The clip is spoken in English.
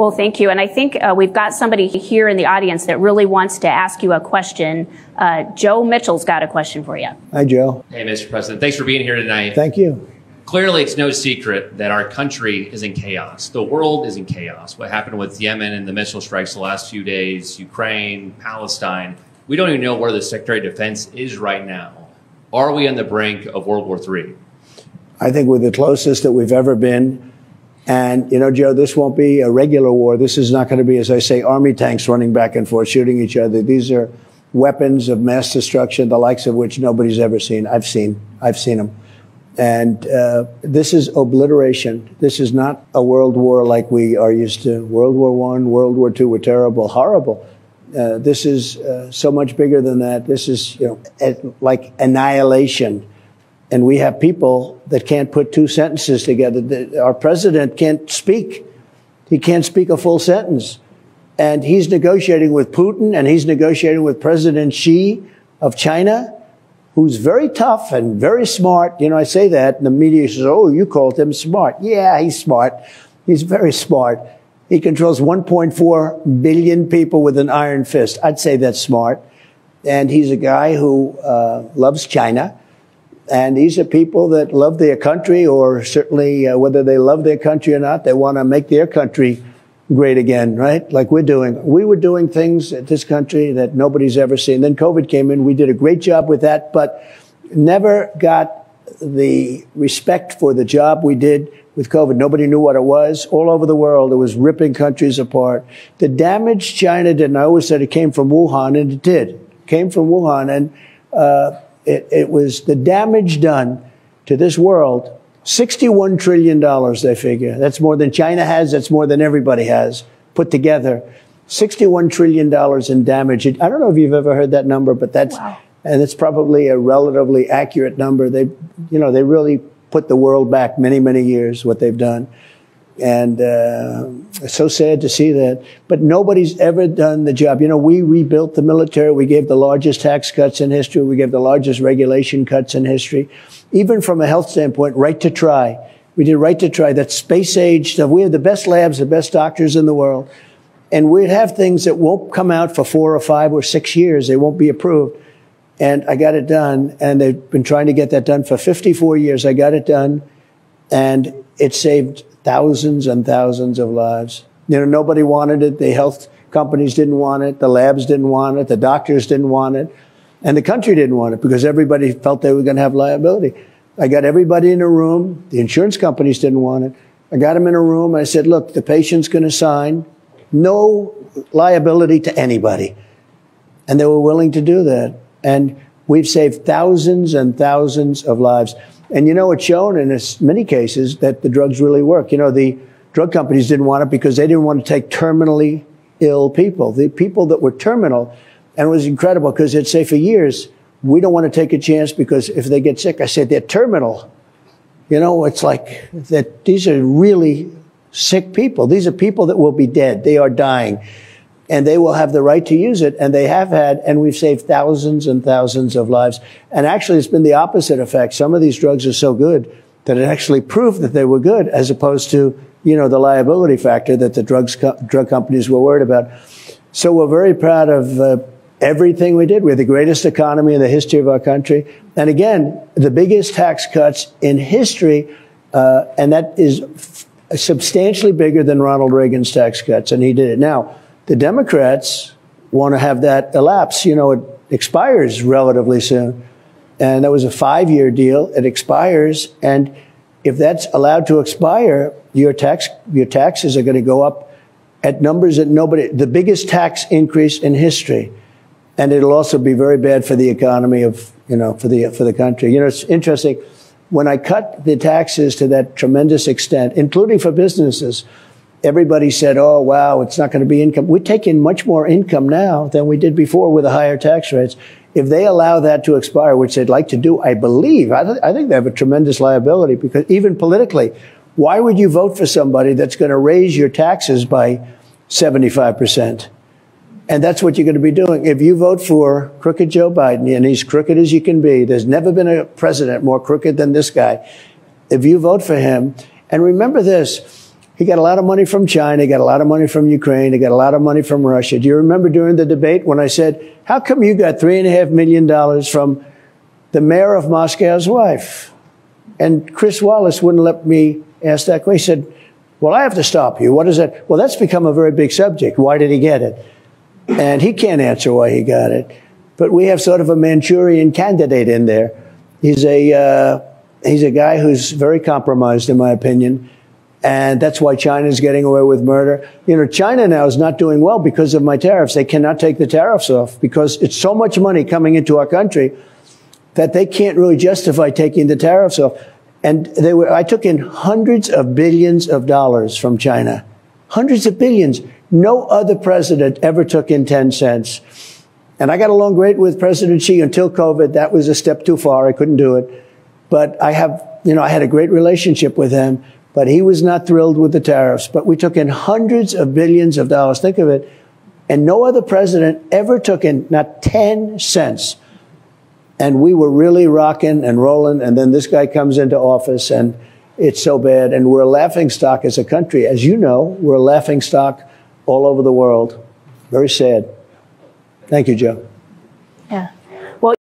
Well, thank you. And I think uh, we've got somebody here in the audience that really wants to ask you a question. Uh, Joe Mitchell's got a question for you. Hi, Joe. Hey, Mr. President. Thanks for being here tonight. Thank you. Clearly, it's no secret that our country is in chaos. The world is in chaos. What happened with Yemen and the missile strikes the last few days, Ukraine, Palestine, we don't even know where the Secretary of Defense is right now. Are we on the brink of World War III? I think we're the closest that we've ever been. And, you know, Joe, this won't be a regular war. This is not going to be, as I say, army tanks running back and forth, shooting each other. These are weapons of mass destruction, the likes of which nobody's ever seen. I've seen, I've seen them. And uh, this is obliteration. This is not a world war like we are used to. World War One, World War Two were terrible, horrible. Uh, this is uh, so much bigger than that. This is, you know, like annihilation and we have people that can't put two sentences together. Our president can't speak. He can't speak a full sentence. And he's negotiating with Putin and he's negotiating with President Xi of China, who's very tough and very smart. You know, I say that and the media says, oh, you called him smart. Yeah, he's smart. He's very smart. He controls 1.4 billion people with an iron fist. I'd say that's smart. And he's a guy who uh, loves China and these are people that love their country, or certainly uh, whether they love their country or not, they want to make their country great again, right? Like we're doing. We were doing things at this country that nobody's ever seen. Then COVID came in. We did a great job with that, but never got the respect for the job we did with COVID. Nobody knew what it was. All over the world, it was ripping countries apart. The damage China did, and I always said it came from Wuhan, and it did. It came from Wuhan, and uh, it, it was the damage done to this world. $61 trillion, they figure. That's more than China has. That's more than everybody has put together. $61 trillion in damage. I don't know if you've ever heard that number, but that's, wow. and it's probably a relatively accurate number. They, you know, they really put the world back many, many years, what they've done. And uh, it's so sad to see that. But nobody's ever done the job. You know, we rebuilt the military. We gave the largest tax cuts in history. We gave the largest regulation cuts in history. Even from a health standpoint, right to try. We did right to try. That space age stuff. We have the best labs, the best doctors in the world. And we'd have things that won't come out for four or five or six years. They won't be approved. And I got it done. And they've been trying to get that done for 54 years. I got it done. And it saved thousands and thousands of lives. You know, nobody wanted it. The health companies didn't want it. The labs didn't want it. The doctors didn't want it. And the country didn't want it because everybody felt they were going to have liability. I got everybody in a room. The insurance companies didn't want it. I got them in a room. I said, look, the patient's going to sign no liability to anybody. And they were willing to do that. And we've saved thousands and thousands of lives. And you know, it's shown in many cases that the drugs really work. You know, the drug companies didn't want it because they didn't want to take terminally ill people. The people that were terminal, and it was incredible because they'd say for years, we don't want to take a chance because if they get sick, I said, they're terminal. You know, it's like that these are really sick people. These are people that will be dead. They are dying and they will have the right to use it. And they have had, and we've saved thousands and thousands of lives. And actually, it's been the opposite effect. Some of these drugs are so good that it actually proved that they were good, as opposed to, you know, the liability factor that the drugs co- drug companies were worried about. So we're very proud of uh, everything we did. We're the greatest economy in the history of our country. And again, the biggest tax cuts in history, uh, and that is substantially bigger than Ronald Reagan's tax cuts, and he did it. Now, the Democrats want to have that elapse. You know, it expires relatively soon. And that was a five year deal. It expires. And if that's allowed to expire, your tax, your taxes are going to go up at numbers that nobody, the biggest tax increase in history. And it'll also be very bad for the economy of, you know, for the, for the country. You know, it's interesting. When I cut the taxes to that tremendous extent, including for businesses, everybody said, oh, wow, it's not going to be income. We're taking much more income now than we did before with the higher tax rates. If they allow that to expire, which they'd like to do, I believe, I, th- I think they have a tremendous liability because even politically, why would you vote for somebody that's going to raise your taxes by 75%? And that's what you're going to be doing. If you vote for crooked Joe Biden, and he's crooked as you can be, there's never been a president more crooked than this guy. If you vote for him, and remember this, He got a lot of money from China, he got a lot of money from Ukraine, he got a lot of money from Russia. Do you remember during the debate when I said, How come you got three and a half million dollars from the mayor of Moscow's wife? And Chris Wallace wouldn't let me ask that question. He said, Well, I have to stop you. What is that? Well, that's become a very big subject. Why did he get it? And he can't answer why he got it. But we have sort of a Manchurian candidate in there. He's a, uh, he's a guy who's very compromised, in my opinion. And that's why China is getting away with murder. You know, China now is not doing well because of my tariffs. They cannot take the tariffs off because it's so much money coming into our country that they can't really justify taking the tariffs off. And they were, I took in hundreds of billions of dollars from China. Hundreds of billions. No other president ever took in 10 cents. And I got along great with President Xi until COVID. That was a step too far. I couldn't do it. But I have, you know, I had a great relationship with him but he was not thrilled with the tariffs. But we took in hundreds of billions of dollars. Think of it. And no other president ever took in not 10 cents. And we were really rocking and rolling. And then this guy comes into office and it's so bad. And we're a laughing stock as a country. As you know, we're a laughing stock all over the world. Very sad. Thank you, Joe. Yeah.